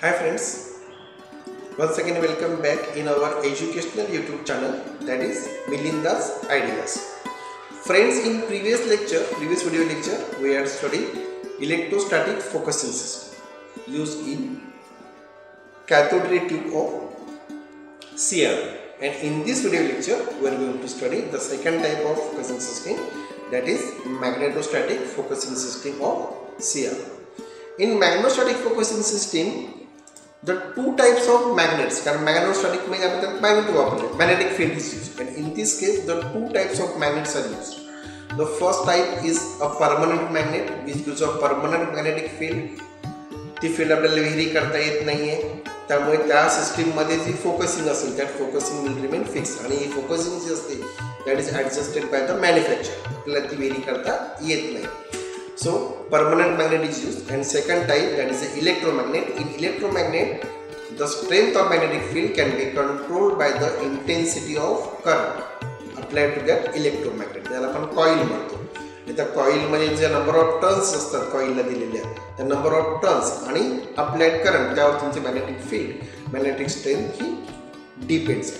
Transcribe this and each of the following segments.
Hi friends, once again welcome back in our educational YouTube channel that is Milinda's Ideas. Friends, in previous lecture, previous video lecture, we had studied electrostatic focusing system used in cathode ray tube of CR. And in this video lecture, we are going to study the second type of focusing system that is magnetostatic focusing system of CR. In magnetostatic focusing system, the two types of magnets कारण magnetostatic मध्ये आपण त्यात magnet वापरले magnetic field is used and in this case the two types of magnets are used the first type is a permanent magnet which gives a permanent magnetic field ती field आपल्याला vary करता येत नाहीये त्यामुळे त्या सिस्टीममध्ये जी फोकसिंग असेल त्यात फोकसिंग विल रिमेन फिक्स आणि ही फोकसिंग जी असते that is adjusted by the manufacture आपल्याला ती व्हेरी करता येत नाही So permanent magnet is used and second type that is the electromagnet. In electromagnet the strength of magnetic field can be controlled by the intensity of current applied to that electromagnet. त्याला आपण coil म्हणतो आणि त्या कॉईलमध्ये जे number of turns असतात कॉईलला दिलेल्या त्या नंबर ऑफ टर्न्स आणि अप्लाइड करंट त्यावर तुमचे मॅग्नेटिक फील्ड मॅग्नेटिक स्ट्रेंथ ही डिपेंड्स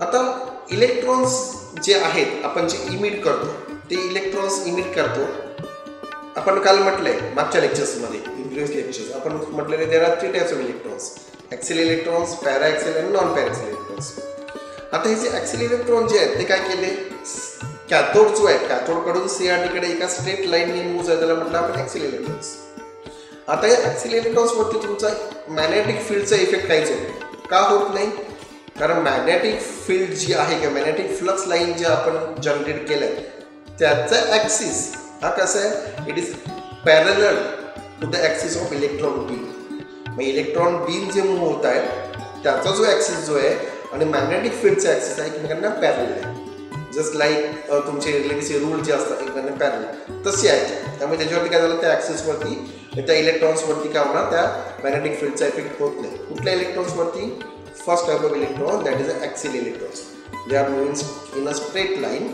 आता इलेक्ट्रॉन्स जे आहेत आपण जे इमिट करतो ते इलेक्ट्रॉन्स इमिट करतो आपण काल म्हटलंय मागच्या लेक्चर्समध्ये इन प्रिव्हियस लेक्चर्स आपण म्हटलेले there are three types of electrons axial electrons para axial आणि नॉन पॅरा ॲक्सेल इलेक्ट्रॉन्स आता हे जे ॲक्सिल इलेक्ट्रॉन जे आहेत ते काय केले? कॅथोड जो आहे कॅथोडकडून सी आर टीकडे एका स्ट्रेट लाईनने मूव्ह आहे त्याला म्हटलं आपण ॲक्सिल इलेक्ट्रॉन्स आता या ॲक्सिल इलेक्ट्रॉन्सवरती तुमचा मॅग्नेटिक फील्डचा इफेक्ट काहीच होत? का होत नाही? कारण मॅग्नेटिक फील्ड जी आहे किंवा मॅग्नेटिक फ्लक्स लाईन जे आपण जनरेट केलं त्याचा ॲक्सिस हा कसा आहे it is parallel to the axis of electron beam मग इलेक्ट्रॉन बीम जे मूव्ह होत आहे त्याचा जो ॲक्सिस जो आहे आणि मॅग्नेटिक फील्डचा ॲक्सिस आहे एकमेकांना पॅरल आहे. जस्ट लाईक तुमचे रिलेटिव्हचे रूल जे असतात एकमेकांना पॅरल तसे आहेत त्यामुळे त्याच्यावरती काय झालं? त्या ॲक्सिसवरती त्या इलेक्ट्रॉन्सवरती काय होणार? त्या मॅग्नेटिक फील्डचा इफेक्ट होत नाही. कुठल्या इलेक्ट्रॉन्सवरती first type of electron that is a axial electrons they are moving in a straight line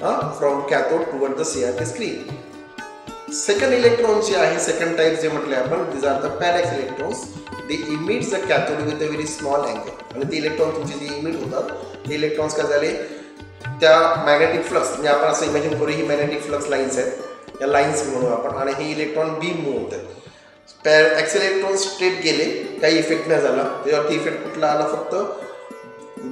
from cathode cathode the C R T Second second electron जे आहे सेकंड टाईप जे म्हटले आपण these are the parallax electrons they emit the cathode with a very small angle. आणि ते electron तुमचे जे emit होतात ते इलेक्ट्रॉन्स काय झाले? त्या मॅग्नेटिक फ्लक्स म्हणजे आपण असं इमॅजिन करू ही मॅग्नेटिक फ्लक्स लाईन्स आहेत. या लाईन्स म्हणू आपण आणि हे इलेक्ट्रॉन बीम मूव्ह होत. आहेत पॅर ॲक्सेल इलेक्ट्रॉन स्ट्रेट गेले काही इफेक्ट नाही झाला. त्याच्यावरती इफेक्ट कुठला आला फक्त?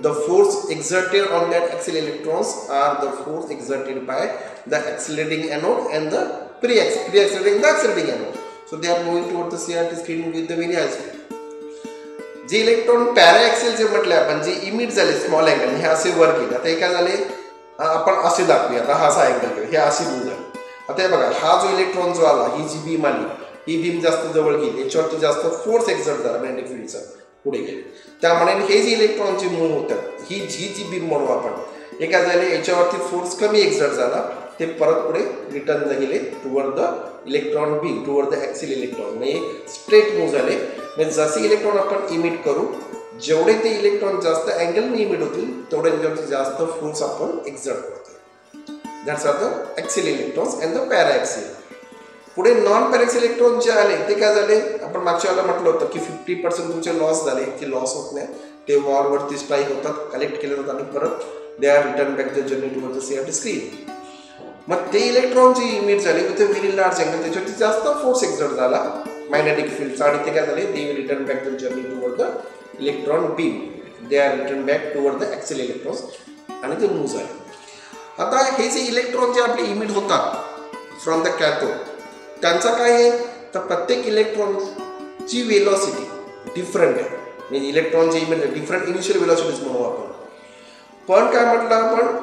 The force exerted on that axial electrons are the force exerted by the accelerating anode and the pre-accelerating the accelerating anode. So they are moving towards the CRT screen with the very high speed. जे electron paraxial जे म्हटले आपण जे emit झाले small angle हे असे वर केले आता हे काय झाले आपण असे दाखवूया आता हा असा अँगल हे असे मूव झाले आता हे बघा हा जो इलेक्ट्रॉन जो आला ही जी बीम आली ही बीम जास्त जवळ गेली याच्यावरती जास्त फोर्स एक्झर्ट झाला मॅग्नेटिक फील्डचा पुढे गेले. त्यामुळे हे जे इलेक्ट्रॉनचे मूळ होतात ही जी जी बीम म्हणू आपण हे काय झाले याच्यावरती फोर्स कमी एक्झर्ट झाला ते परत पुढे रिटर्न गेले toward the electron beam toward the axial electron म्हणजे स्ट्रेट मूव्ह झाले. म्हणजे जसे इलेक्ट्रॉन आपण इमिट करू जेवढे ते इलेक्ट्रॉन जास्त अँगलने इमिट होतील तेवढे त्याच्यावरती जास्त फोर्स आपण एक्झर्ट करतो. That's are the axial electrons and the paraxial पुढे नॉन पॅरेक्स इलेक्ट्रॉन जे आले ते काय झाले? आपण मागच्या वेळेला म्हटलं होतं की फिफ्टी पर्सेंट तुमचे लॉस झाले. की लॉस होत नाही. ते वॉरवरती स्ट्राईक होतात कलेक्ट केले जातात आणि परत they are return back the journey to the C R T screen मग ते इलेक्ट्रॉन जे इमिट झाले with a very large angle त्याच्यावरती जास्त फोर्स एक्झर्ट झाला. मॅग्नेटिक फील्डचा आणि ते काय झाले they will return back the journey toward the electron beam they are return back toward the axial electrons आणि ते मूव्ह झाले. आता हे जे इलेक्ट्रॉन जे आपले इमिट होतात फ्रॉम द कॅथोड त्यांचा काय आहे? तर प्रत्येक इलेक्ट्रॉन ची वेलॉसिटी डिफरंट आहे म्हणजे इलेक्ट्रॉन जे डिफरंट इनिशियल वेलॉसिटीज म्हणू आपण पण काय म्हटलं आपण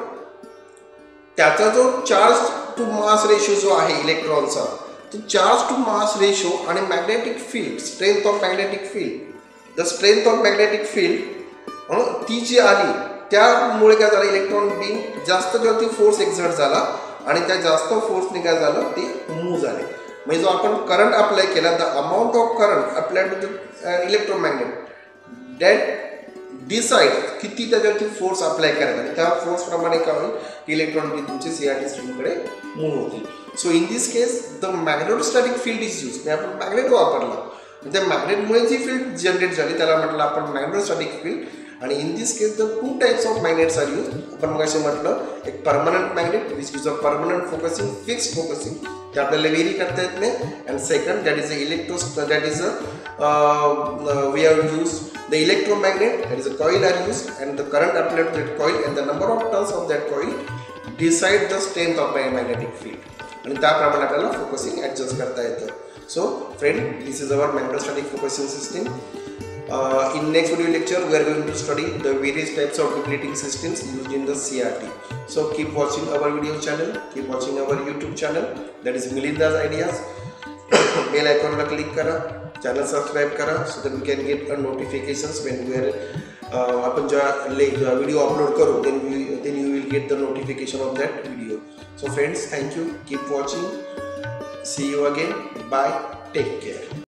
त्याचा जो चार्ज टू मास रेशो जो आहे इलेक्ट्रॉनचा तो चार्ज टू मास रेशो आणि magnetic field strength of magnetic field the strength of magnetic field ती जी आली त्यामुळे काय झालं इलेक्ट्रॉन बीम जास्त वरती फोर्स एक्झर्ट झाला आणि त्या जास्त फोर्सने काय झालं ते मूव्ह झाले म्हणजे जो आपण करंट अप्लाय केला the amount of current apply to the electromagnet that decide किती त्याच्यावरती फोर्स अप्लाय करायचा. आणि त्या फोर्सप्रमाणे काय होईल? इलेक्ट्रॉन बी तुमचे सी आर टी स्ट्रीमकडे मूव्ह होतील. So in this case the magnetostatic field is use म्हणजे आपण मॅग्नेट वापरला. त्या मॅग्नेटमुळे जी फील्ड जनरेट झाली. त्याला म्हटलं आपण मॅग्नेटोस्टॅटिक फील्ड आणि in this case the two types of magnets are use आपण मग असे म्हटलं एक permanent magnet which is a permanent focusing fix focusing ते आपल्याला वेरी करता येत नाही. And second that is a electro that is a we are use the electromagnet that is a coil are use and the current applied to that coil and the number of turns of that coil decide the strength of my magnetic field आणि त्याप्रमाणे आपल्याला focusing adjust करता येतं. So friend this is our magnetostatic focusing system Uh, in next video lecture we are going to study the various types of regulating systems used in the CRT. So keep watching our video channel, keep watching our YouTube channel that is Milinda's Ideas. Bell icon la click करा, channel subscribe करा so that we can get a notifications when we are uh, आपण जेव्हा video upload करू then we then you will get the notification of that video. So friends, thank you. Keep watching. See you again. Bye. Take care.